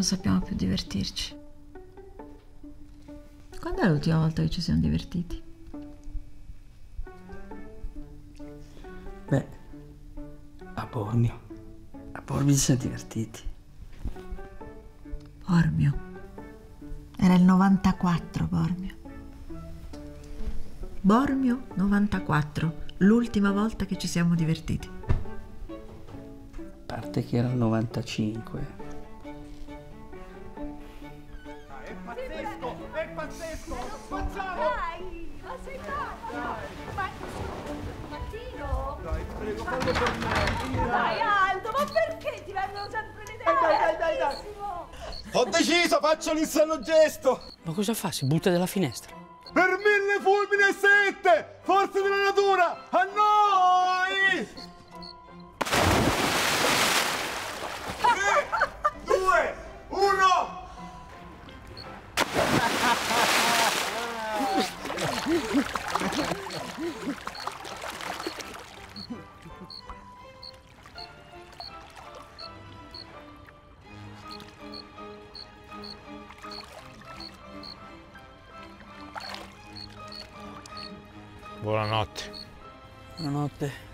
non sappiamo più divertirci. Quando è l'ultima volta che ci siamo divertiti? Beh, a Bormio. A Bormio ci siamo divertiti. Bormio. Era il 94, Bormio. Bormio 94, l'ultima volta che ci siamo divertiti. A parte che era il 95. Pazzesco, è pazzesco! Facciamo! Dai, ma sei pazzo? Ma Mattino? Dai, ti prego, fallo per me! Dai Aldo, ma perché ti vengono sempre le idee? Dai, dai, dai, dai. Ho deciso, faccio l'insano gesto! Ma cosa fa? Si butta dalla finestra? Per mille fulmini e sette! Forze della Buonanotte. Buonanotte.